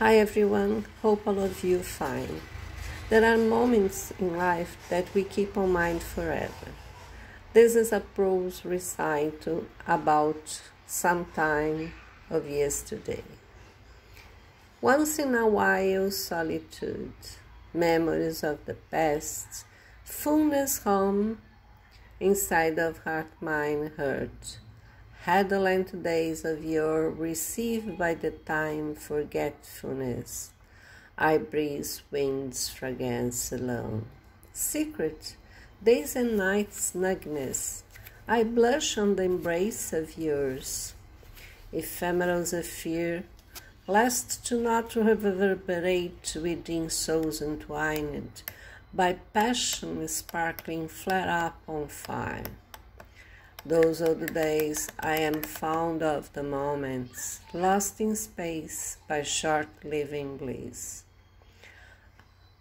Hi everyone, hope all of you fine. There are moments in life that we keep on mind forever. This is a prose recital about some time of yesterday. Once in a while, solitude, memories of the past, fullness home inside of heart, mind, hurt Redolent days of yore received by the time forgetfulness. I breathe wind's fragrance alone. Secret, days and nights snugness. I blush on the embrace of yours. Ephemeral fear, lest to not reverberate within souls entwined, by passion sparkling flare up on fire. Those are the days I am fond of the moments, lost in space by short living bliss.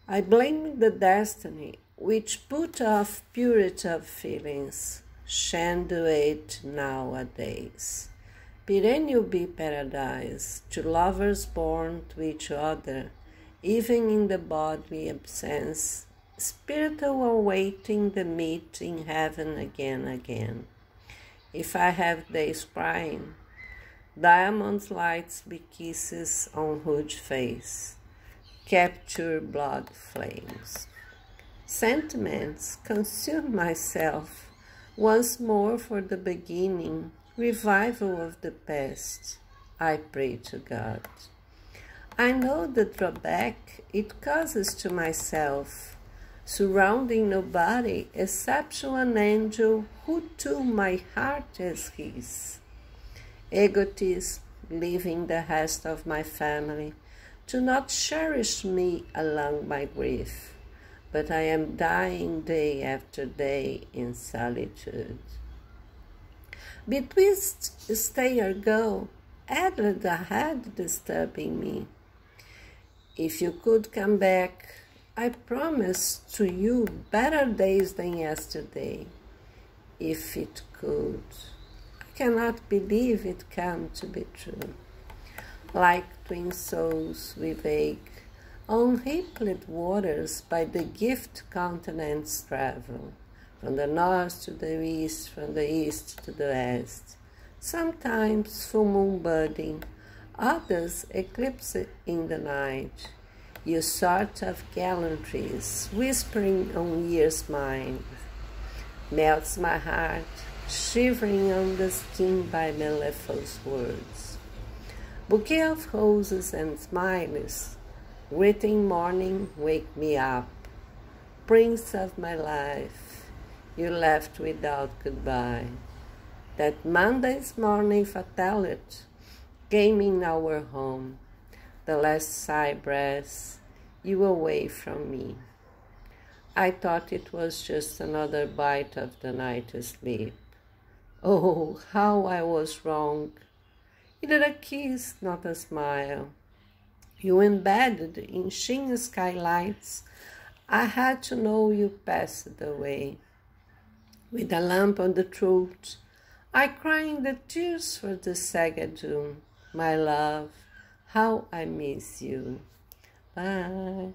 I blame the destiny which put off purity of feelings, shan't do it nowadays. Perennial be paradise to lovers born to each other, even in the bodily absence, spiritual awaiting the meet in heaven again again if I have days crying. Diamonds lights be kisses on huge face, capture blood flames. Sentiments consume myself once more for the beginning, revival of the past. I pray to God. I know the drawback it causes to myself surrounding nobody except an angel who to my heart is his. Egotism, leaving the rest of my family, do not cherish me along my grief, but I am dying day after day in solitude. Between stay or go, Adelaide had disturbing me. If you could come back, I promise to you better days than yesterday, if it could. I cannot believe it come to be true. Like twin souls we wake, on rippled waters by the gift continents travel, from the north to the east, from the east to the west. Sometimes full moon budding, others eclipse in the night you sort of gallantries, whispering on year's mind, melts my heart, shivering on the skin by mellifluous words. Bouquet of roses and smiles, waiting morning, wake me up. Prince of my life, you left without goodbye. That Monday's morning fatality came in our home the last sigh breath, you away from me. I thought it was just another bite of the night sleep. Oh, how I was wrong. You a kiss, not a smile. You embedded in sheen skylights. I had to know you passed away. With a lamp on the throat, I crying the tears for the Sagadoon, my love. How I miss you. Bye.